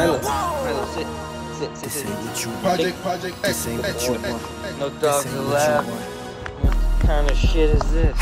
Milo, Milo, sit, sit, sit, This ain't what you want. Project, Project X, This X, you X. X. No dogs allowed. What kind of shit is this?